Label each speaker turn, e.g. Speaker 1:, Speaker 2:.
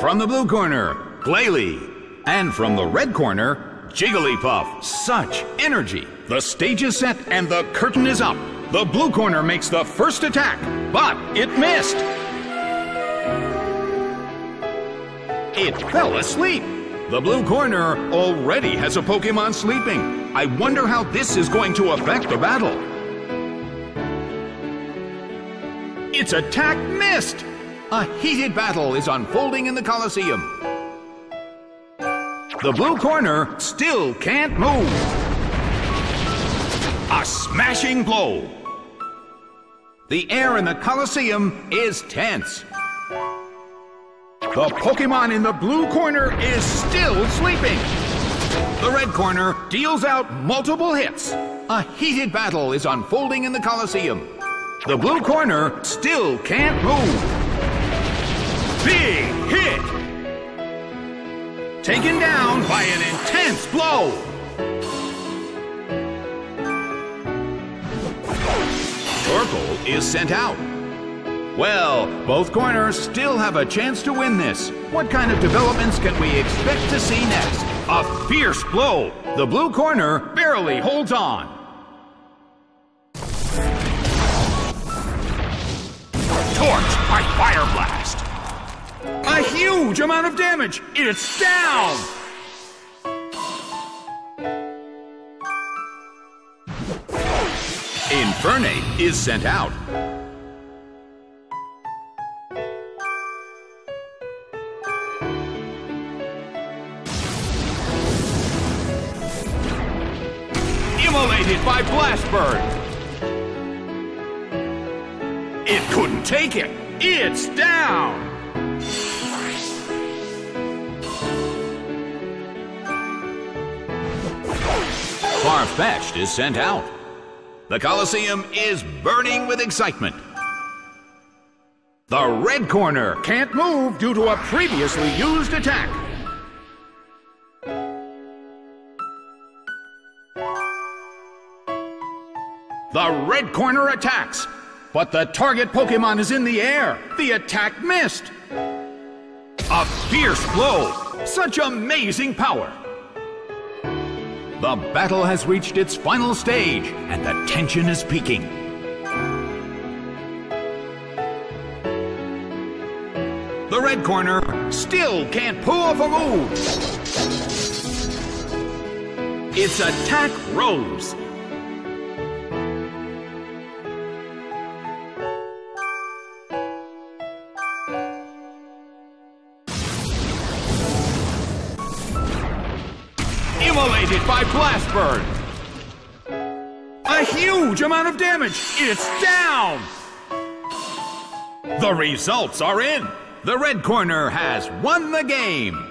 Speaker 1: From the blue corner, Glalie. And from the red corner, Jigglypuff. Such energy. The stage is set and the curtain is up. The blue corner makes the first attack, but it missed. It fell asleep. The blue corner already has a Pokemon sleeping. I wonder how this is going to affect the battle. Its attack missed! A heated battle is unfolding in the Colosseum. The blue corner still can't move. A smashing blow. The air in the Colosseum is tense. The Pokemon in the blue corner is still sleeping. The red corner deals out multiple hits. A heated battle is unfolding in the Colosseum. The blue corner still can't move. Big hit! Taken down by an intense blow. Torkoal is sent out. Well, both corners still have a chance to win this. What kind of developments can we expect to see next? A fierce blow. The blue corner barely holds on. Fire Blast. A huge amount of damage. It's down. Infernape is sent out. Immolated by Blast Burn. It couldn't take it. It's down. Farfetch'd is sent out. The Colosseum is burning with excitement. The red corner can't move due to a previously used attack. The red corner attacks, but the target Pokemon is in the air. The attack missed. A fierce blow. Such amazing power. The battle has reached its final stage, and the tension is peaking. The red corner still can't pull off a move. Its attack rose. By Blast Burn. A huge amount of damage. It's down. The results are in. The red corner has won the game.